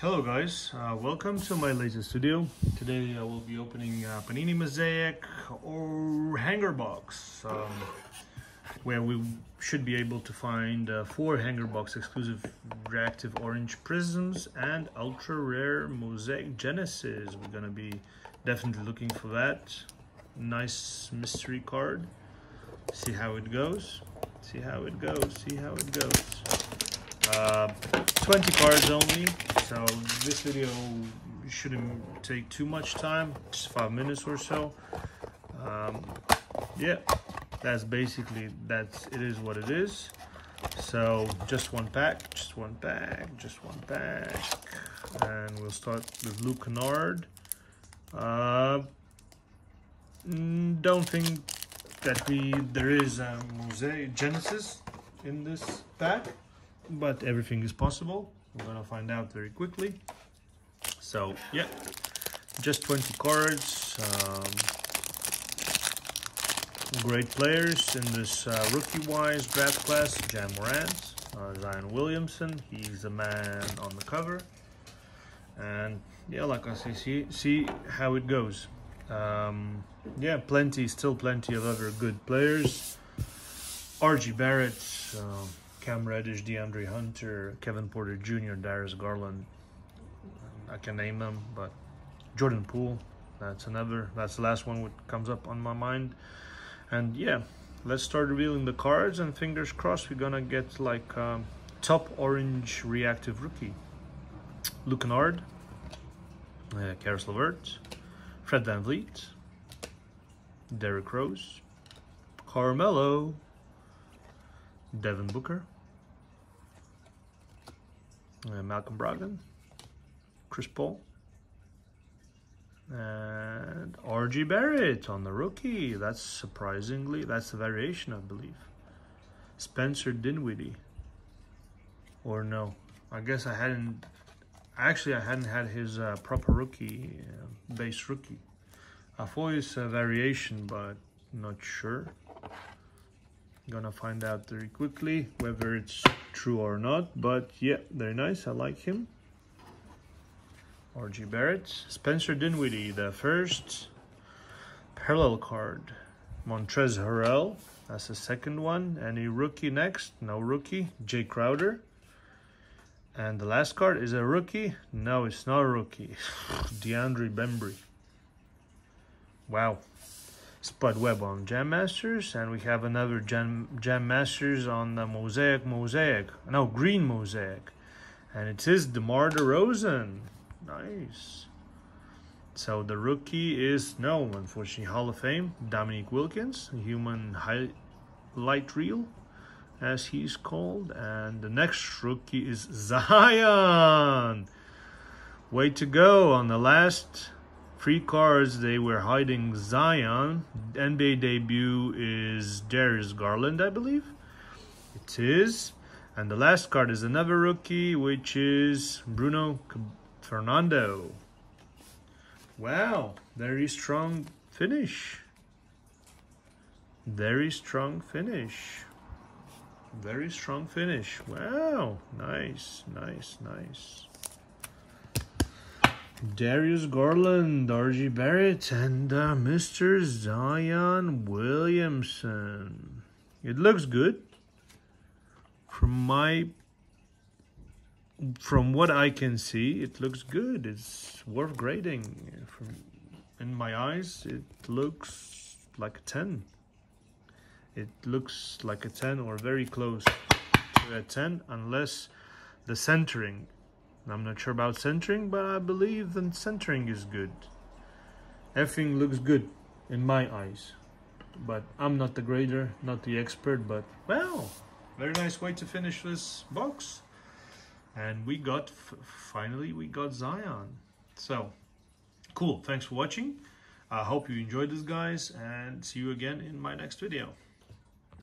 Hello guys, uh, welcome to my latest studio. Today I will be opening uh, Panini Mosaic or Hanger Box, um, where we should be able to find uh, four Hanger Box exclusive reactive orange prisms and ultra rare Mosaic Genesis. We're gonna be definitely looking for that. Nice mystery card. See how it goes. See how it goes. See how it goes. Uh, 20 cards only, so this video shouldn't take too much time, just five minutes or so. Um, yeah, that's basically, that's, it is what it is. So just one pack, just one pack, just one pack. And we'll start with Luke Kennard. Uh, mm, don't think that we, there is a Mosaic Genesis in this pack but everything is possible. We're gonna find out very quickly. So yeah, just 20 cards. Um, great players in this uh, rookie-wise draft class. Ja Morant, uh, Zion Williamson. He's the man on the cover. And yeah, like I say, see, see how it goes. Um, yeah, plenty, still plenty of other good players. RJ Barrett. Uh, Cam Reddish, DeAndre Hunter, Kevin Porter Jr., Darius Garland. I can name them, but Jordan Poole, that's another, that's the last one that comes up on my mind. And yeah, let's start revealing the cards and fingers crossed we're gonna get like um, top orange reactive rookie. Luke Kennard, uh, Caris LeVert, Fred VanVleet, Derrick Rose, Carmelo, Devin Booker, uh, Malcolm Brogdon, Chris Paul, and RJ Barrett on the rookie. That's surprisingly, that's a variation, I believe. Spencer Dinwiddie. Or no, I guess I hadn't, actually I hadn't had his uh, proper rookie, uh, base rookie. I thought it's a variation, but not sure. Gonna find out very quickly whether it's true or not. But yeah, very nice. I like him. RJ Barrett. Spencer Dinwiddie, the first parallel card. Montrezl Harrell. That's the second one. Any rookie next? No rookie. Jae Crowder. And the last card is a rookie. No, it's not a rookie. DeAndre Bembry. Wow. Spud Webb on Jam Masters, and we have another Jam, Jam Masters on the Mosaic Mosaic. No, Green Mosaic. And it is DeMar DeRozan. Nice. So the rookie is, no, unfortunately, Hall of Fame, Dominique Wilkins, human highlight reel, as he's called. And the next rookie is Zion. Way to go on the last Free cards, they were hiding Zion. NBA debut is Darius Garland, I believe. It is. And the last card is another rookie, which is Bruno Fernando. Wow, very strong finish. Very strong finish. Very strong finish. Wow, nice, nice, nice. Darius Garland, RJ Barrett, and uh, Mr. Zion Williamson. It looks good. From my from what I can see, it looks good. It's worth grading. From in my eyes, it looks like a 10. It looks like a 10 or very close to a 10 unless the centering I'm not sure about centering, but I believe that centering is good. Everything looks good in my eyes. But I'm not the grader, not the expert, but well, very nice way to finish this box. And we got, finally, we got Zion. So, cool. Thanks for watching. I hope you enjoyed this, guys, and see you again in my next video.